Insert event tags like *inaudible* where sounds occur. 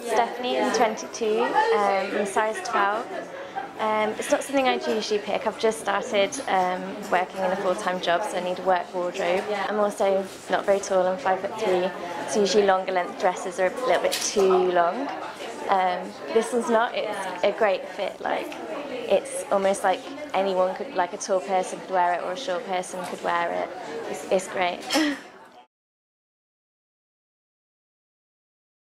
Stephanie, I'm 22, um, I'm size 12. Um, it's not something I usually pick. I've just started um, working in a full-time job, so I need a work wardrobe. I'm also not very tall, I'm five foot three, so usually longer length dresses are a little bit too long. Um, this one's not, it's a great fit, like it's almost like anyone could, like a tall person could wear it or a short person could wear it. It's, it's great. *laughs*